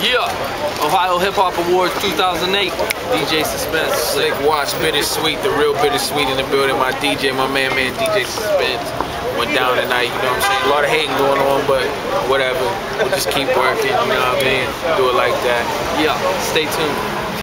Yeah, Ohio Hip Hop Awards 2008, DJ Suspence. Slick Watts, Bittersweet, the real Bittersweet in the building. My DJ, my man, man, DJ Suspence went down tonight, you know what I'm saying? A lot of hating going on, but whatever. We'll just keep working, you know what I mean? Do it like that. Yeah, stay tuned.